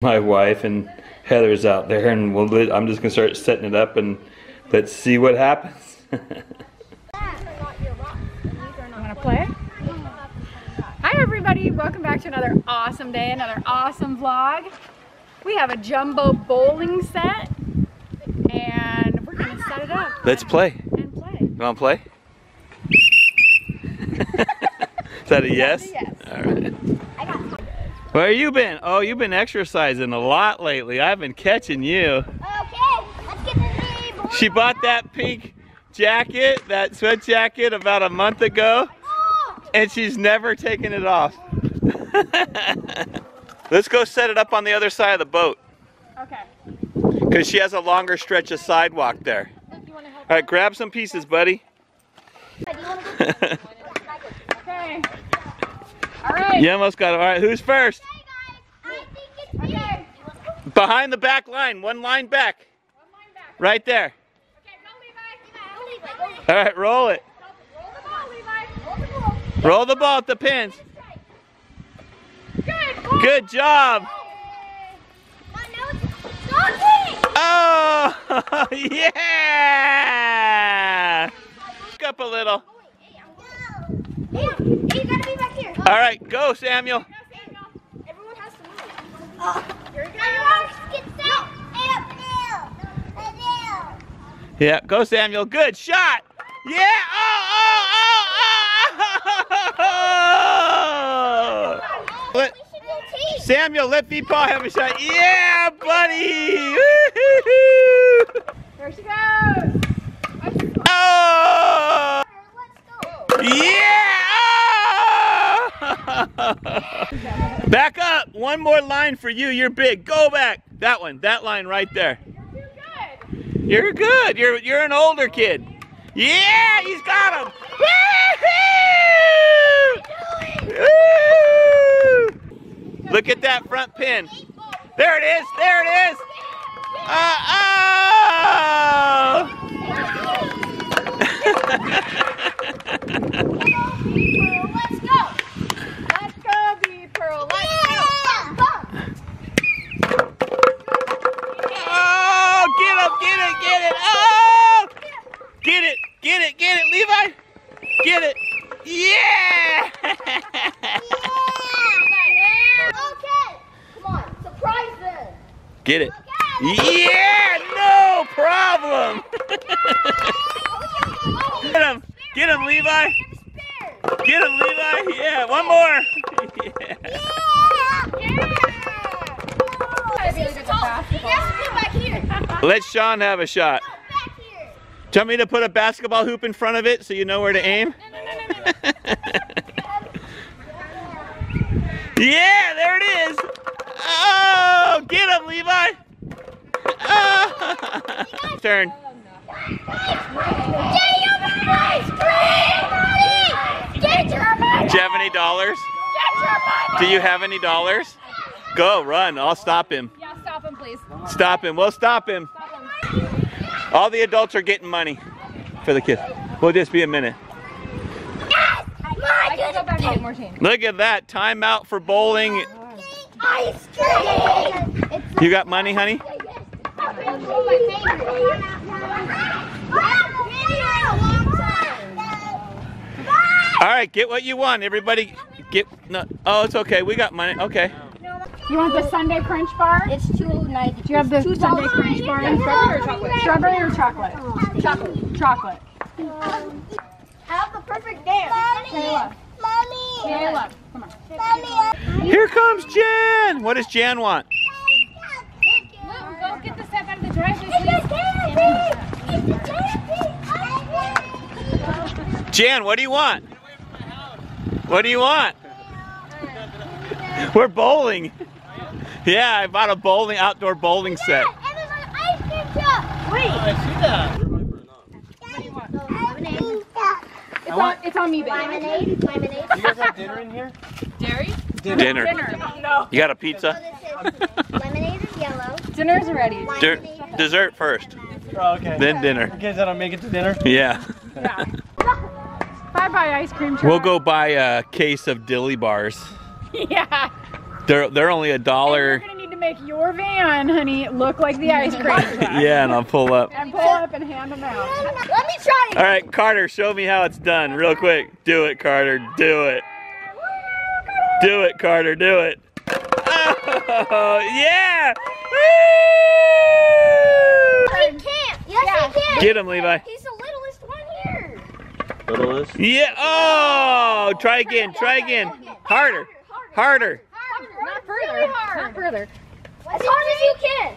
My wife and Heather's out there, and we'll, I'm just gonna start setting it up, and let's see what happens. Want to play? Hi everybody, welcome back to another awesome day, another awesome vlog. We have a jumbo bowling set, and we're gonna set it up let's play. and play. You wanna play? Is that a yes? yes. All right. Where you been? Oh, you've been exercising a lot lately. I've been catching you. Okay, let's get the table. She bought that pink jacket, that sweat jacket about a month ago, oh. and she's never taken it off. Let's go set it up on the other side of the boat, Okay. because she has a longer stretch of sidewalk there. You want to help? All right, grab some pieces, buddy. Okay. All right. you almost got it. All right, who's first? I think it's Okay. Behind the back line, one line back. One line back. Right there. Okay, go Levi. All right, roll it. Roll the ball, Levi. Roll the ball. Roll the ball at the pins. Good. Good job. Oh, yeah. Back up a little. Oh, All right, go, Samuel. Everyone has to move. Here we go. Yeah, go, Samuel. Good shot. Yeah. Oh, oh, oh, oh, oh. Let, Samuel, let Paul have a shot. Yeah, buddy. There she goes. Oh. Yeah! Back up. One more line for you. You're big. Go back. That one. That line right there. You're good. You're good. You're you're an older kid. Yeah, he's got him. Look at that front pin. There it is. There it is. Uh oh. Let's go. Let's go, B Pearl. Let's go. Oh, get him, get it, get it. Oh! Get it, get it, get it, Levi. Get it. Yeah! Okay. Come on. Surprise them. Get it. Yeah, no problem. Get him, get him, Levi. Get him, Levi. Yeah, one more. Yeah. Let Sean have a shot. Do you want me to put a basketball hoop in front of it so you know where to aim? yeah, there it is. Get him, Levi. Oh. Turn. Do you have any dollars? Do you have any dollars? Go, run. I'll stop him. Yeah, stop him, please. Stop him. We'll stop him. Stop him. All the adults are getting money for the kids. We'll just be a minute. I can go back and get more change. Look at that. Timeout for bowling. Ice cream! You got money, honey? All right, get what you want. Everybody get no Oh, it's okay. We got money. Okay. You want the Sundae Crunch bar? It's two ninety. Do you have the Sundae Crunch bar? Strawberry or chocolate? Strawberry or chocolate? Chocolate. Chocolate. Have the perfect dance. Kayla. Mommy. Kayla. Come on. Here comes Jan. What does Jan want? Go get the stuff out of the driveway, please. Jan, what do you want? What do you want? We're bowling. Yeah, I bought a bowling outdoor bowling set. It's on, it's on me, baby. Lemonade, lemonade. You guys have dinner in here? Dairy? Dinner. Dinner. No. You got a pizza? Lemonade is yellow. Dinner's ready. Der- dessert first, Oh, okay. then dinner. In case I don't make it to dinner. Yeah. Yeah. Bye bye ice cream truck. We'll go buy a case of dilly bars. yeah. They're they're only a We're dollar. Gonna need to make make your van, honey, look like the ice cream truck. Yeah, and I'll pull up. And pull up and hand them out. Let me try All right, Carter, show me how it's done real quick. Do it, Carter. Do it. Do it, Carter. Do it. Oh, yeah! Woo! He can't. Yes, he can. Get him, Levi. He's the littlest one here. Littlest. Yeah. Oh, try again. Try again. Harder. Harder. Not further. Not further. As hard as you can.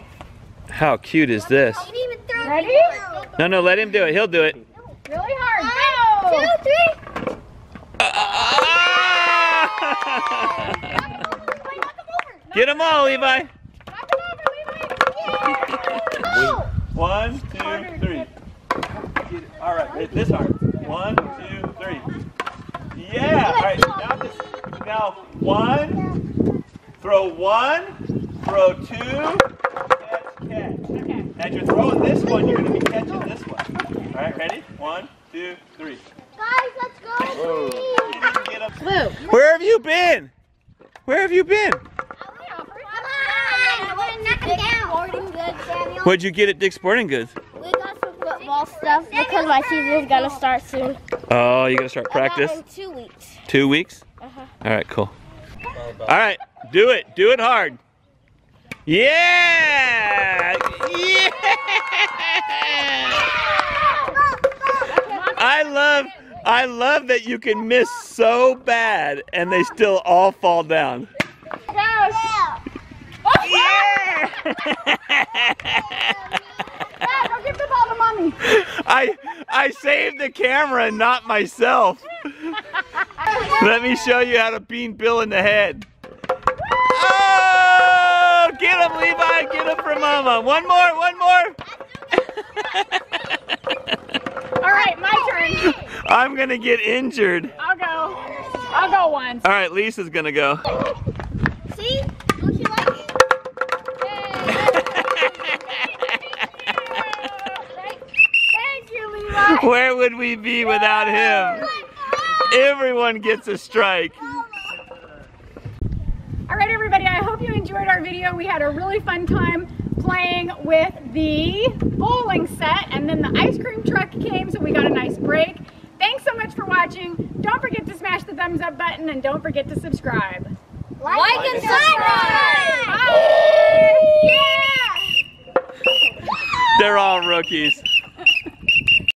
How cute is this? You didn't even throw Ready? No, no, let him do it. He'll do it. Really hard. One, Go. two, three. Ah! Knock him. Get them all, Levi. Knock it over, Levi. One, two, three. All right, hit this hard. One, two, three. Yeah. All right. Now this. Now one. Throw one. Throw two. Catch, catch. Okay. As you're throwing this one, you're gonna be catching this one. All right, ready? One, two, three. Guys, let's go. Whoa. Get up. Blue. Where have you been? Where have you been? Come on. I want to knock him down. Sporting goods, Daniel. What'd you get at Dick's Sporting Goods? We got some football stuff because my season's gonna start soon. Oh, you gotta start practice. About in two weeks. Two weeks? Uh-huh. All right, cool. All right, do it. Do it hard. Yeah! Yeah! I love I love that you can miss so bad and they still all fall down. Yeah. Yeah! Dad, go give the ball to mommy. I I saved the camera and not myself. Let me show you how to bean Bill in the head. Get him, Levi. Get him for Mama. One more. One more. All right, my turn. I'm gonna get injured. I'll go. I'll go once. All right, Lisa's gonna go. See? Don't you like it? Thank you, Levi. Where would we be without him? Everyone gets a strike. All right, everybody, I hope you enjoyed our video. We had a really fun time playing with the bowling set, and then the ice cream truck came, so we got a nice break. Thanks so much for watching. Don't forget to smash the thumbs up button, and don't forget to subscribe. Like, and subscribe. Bye! Yeah. They're all rookies.